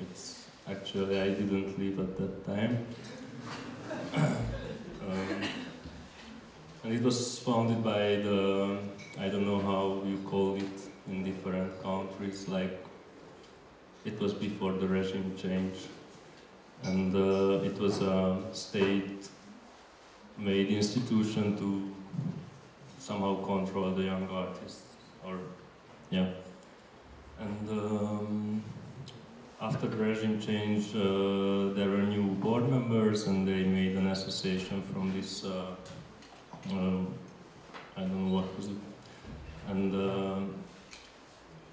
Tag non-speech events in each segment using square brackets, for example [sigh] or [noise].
It's actually I didn't live at that time. [coughs] um, and it was founded by the I don't know how you call it in different countries. Like it was before the regime change, and uh, it was a state-made institution to somehow control the young artists, or yeah. And um, after the regime change, uh, there were new board members, and they made an association from this. Uh, um, I don't know what was it, and uh,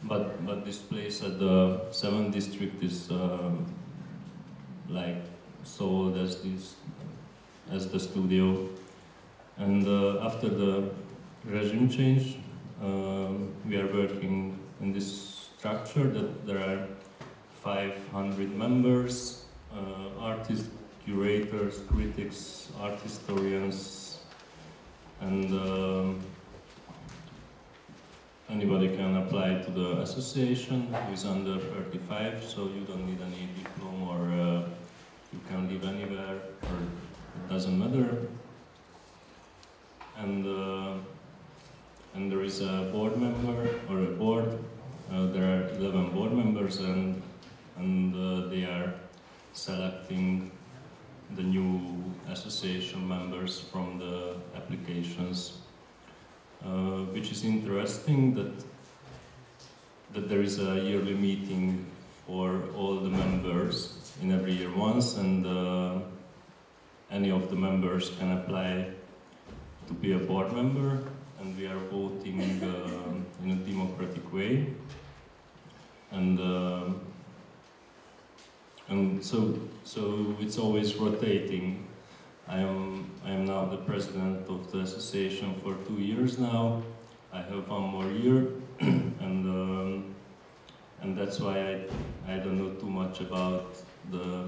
but but this place at the seventh district is uh, like sold as this as the studio, and uh, after the regime change, we are working in this structure that there are 500 members, uh, artists, curators, critics, art historians, and um, anybody can apply to the association who is under 35, so you don't need any diploma or uh, you can live anywhere, or it doesn't matter. And uh, and there is a board member or a board. Uh, there are 11 board members, and and uh, they are selecting the new association members from the applications, uh, which is interesting that that there is a yearly meeting for all the members in every year once, and uh, any of the members can apply to be a board member, and we are voting uh, in a democratic way, and. Uh, and so so it's always rotating. I am I am now the president of the association for two years now. I have one more year, [clears throat] and um, and that's why I I don't know too much about the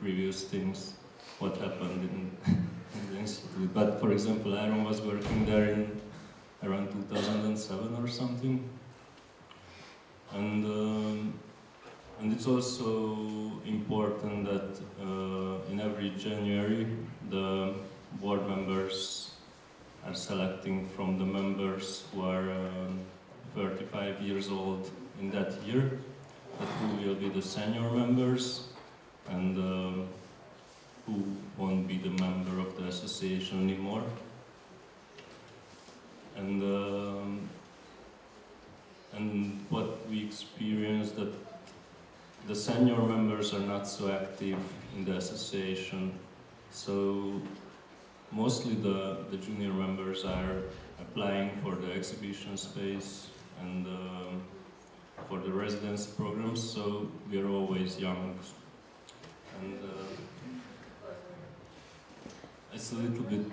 previous things, what happened in, [laughs] in the institute. But for example, Aaron was working there in around 2007 or something, and. Um, and it's also important that uh, in every January the board members are selecting from the members who are um, 35 years old in that year, that who will be the senior members and uh, who won't be the member of the association anymore. And um, and what we experienced that the senior members are not so active in the association, so mostly the, the junior members are applying for the exhibition space and um, for the residency programs, so we are always young. And uh, it's a little bit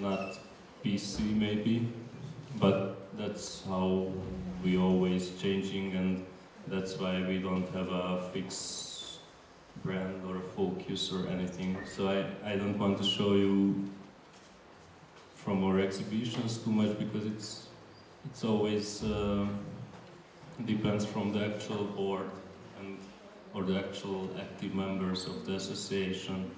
not PC maybe, but that's how we always changing and that's why we don't have a fixed brand or a focus or anything. So I, I don't want to show you from our exhibitions too much because it's it's always uh, depends from the actual board and or the actual active members of the association.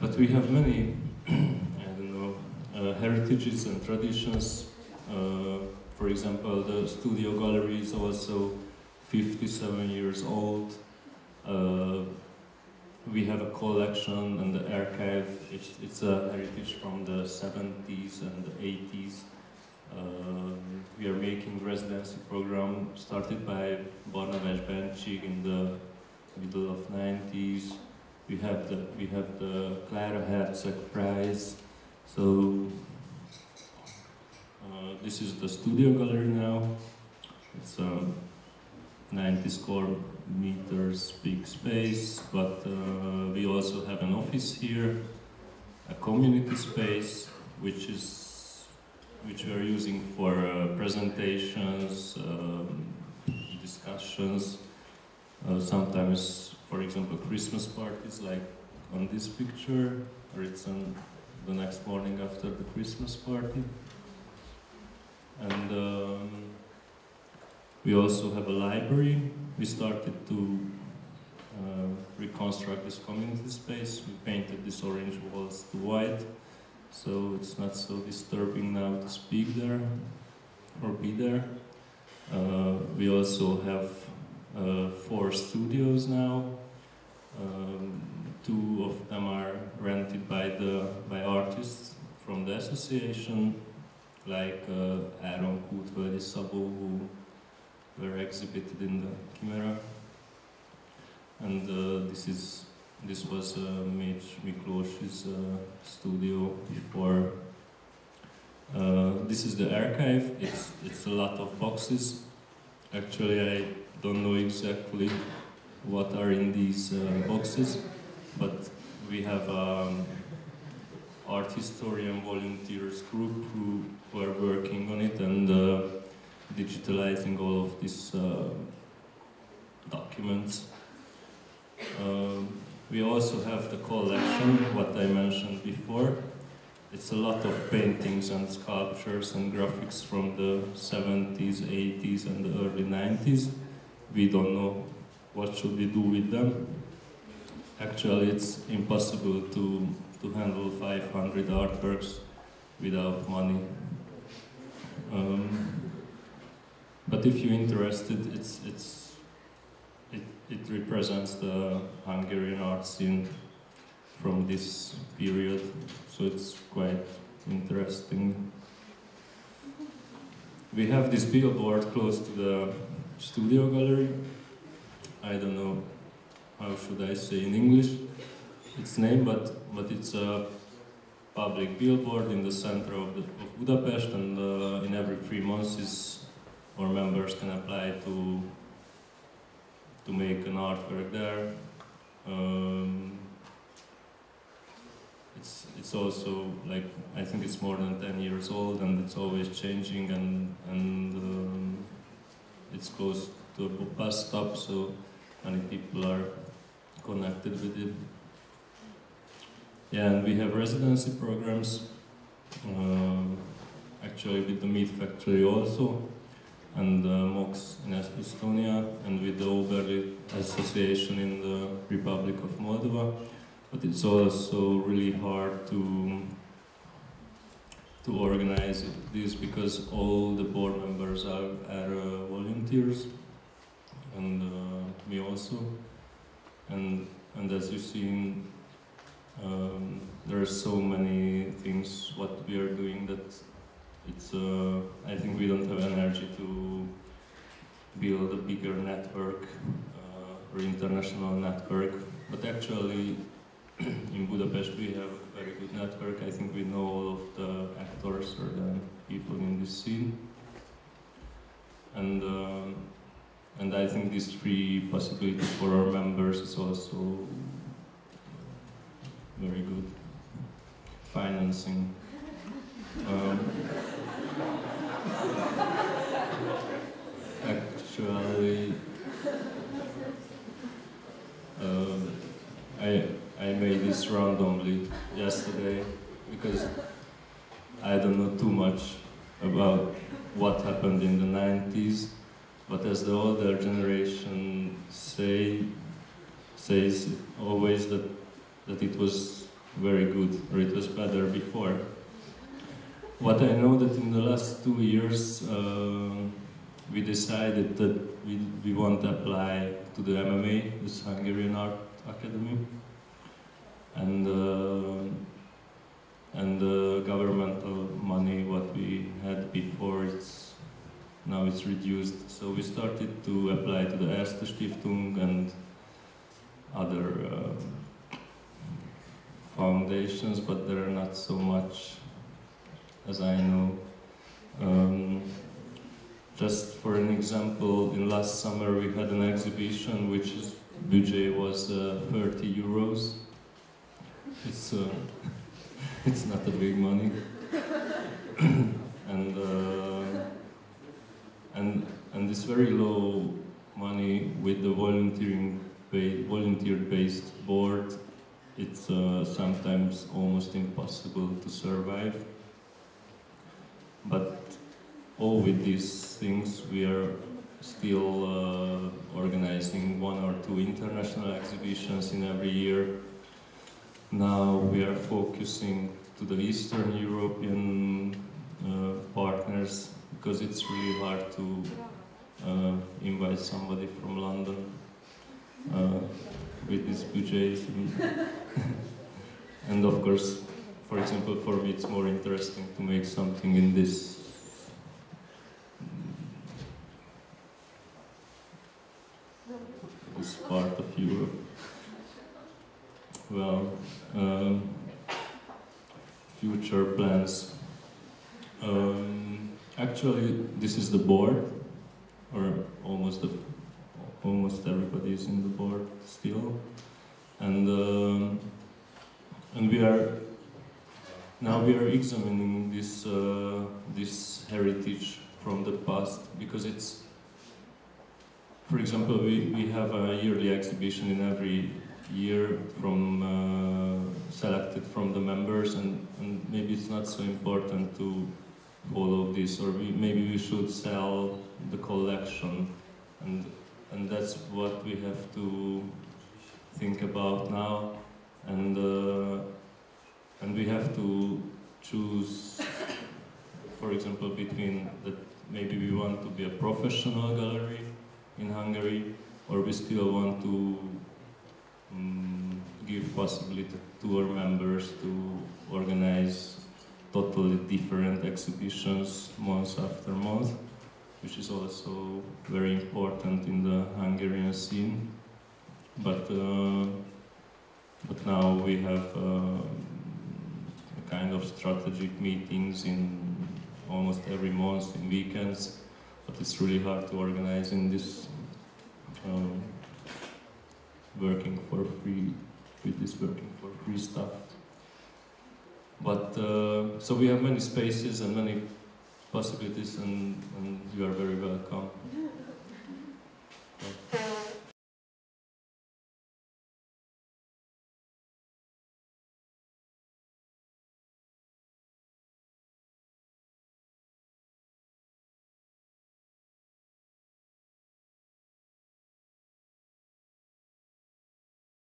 But we have many, [clears throat] I don't know, uh, heritages and traditions. Uh, for example, the studio gallery is also 57 years old. Uh, we have a collection and the archive. It's, it's a heritage from the 70s and the 80s. Uh, we are making residency program started by Barnabás Bencsik in the middle of 90s. We have the we have the Clara Herzog Prize. So uh, this is the studio gallery now. It's a 90 square meters big space, but uh, we also have an office here, a community space, which is which we are using for uh, presentations, um, discussions, Uh, sometimes, for example, Christmas parties like on this picture, or it's on the next morning after the Christmas party. And um, we also have a library. We started to uh, reconstruct this community space. We painted these orange walls to white, so it's not so disturbing now to speak there or be there. Uh, we also have uh, four studios now. Um, two of them are rented by the by artists from the association, like uh, Aaron Kútvölgyi Szabó, who were exhibited in the Chimera. And uh, this is this was uh, Mitch Miklós's uh, studio before. Uh, this is the archive. It's it's a lot of boxes. Actually, I don't know exactly what are in these uh, boxes, but we have um, art historian volunteers group who were working on it and uh, digitalizing all of these uh, documents. Um, we also have the collection, what I mentioned before. It's a lot of paintings and sculptures and graphics from the 70s, 80s and the early 90s. We don't know what should we do with them. Actually, it's impossible to, to handle 500 artworks without money. Um, but if you're interested, it's, it's, it, it represents the Hungarian art scene from this period, so it's quite interesting. We have this billboard close to the studio gallery. I don't know how should I say in English its name, but, but it's a public billboard in the center of, the, of Budapest, and uh, in every three months is, our members can apply to to make an artwork there. Um, it's it's also like I think it's more than ten years old, and it's always changing, and and um, it's close to a bus stop, so many people are connected with it. Yeah, and we have residency programs, um, actually with the MeetFactory also, and uh, MOKS in Estonia, and with the Oberliht Association in the Republic of Moldova. But it's also really hard to to organize this because all the board members are, are uh, volunteers, and uh, me also. And and as you've seen, um, there are so many things what we are doing that it's. Uh, I think we don't have energy to build a bigger network uh, or international network. But actually, [clears throat] in Budapest we have a very good network. I think we know all of the actors or the people in this scene. And um, and I think these three possibilities for our members is also very good. Financing. Um, actually, um, I I made this randomly yesterday because I don't know too much about what happened in the 90s, but as the older generation say says always that that it was very good or it was better before. What I know that in the last two years uh, we decided that we, we want to apply to the MMA, this Hungarian Art Academy, and uh, and the governmental money what we had before it's now it's reduced. So we started to apply to the Erste Stiftung and other uh, foundations, but there are not so much as I know. Um, just for an example, in last summer we had an exhibition which budget was uh, 30 euros. It's uh, [laughs] it's not a big money, [coughs] and uh, and and this very low money with the volunteering ba- volunteer-based board, it's uh, sometimes almost impossible to survive. But all with these things, we are still uh, organizing one or two international exhibitions in every year. Now we are focusing to the Eastern European uh, partners because it's really hard to uh, invite somebody from London uh, with these budgets. And, [laughs] of course, for example, for me it's more interesting to make something in this this part of Europe. Well, um, future plans. Um, actually, this is the board, or almost the, almost everybody is in the board still, and um, and we are now we are examining this uh, this heritage from the past because it's for example we, we have a yearly exhibition in every year from uh, selected from the members and, and maybe it's not so important to follow this or we, maybe we should sell the collection and and that's what we have to think about now and uh, and we have to choose for example between that maybe we want to be a professional gallery in Hungary or we still want to um, give possibility to our members to organize totally different exhibitions month after month, which is also very important in the Hungarian scene. But uh, but now we have uh, kind of strategic meetings in almost every month in weekends, but it's really hard to organize in this um, working for free with this working for free stuff. But uh, so we have many spaces and many possibilities, and, and you are very welcome.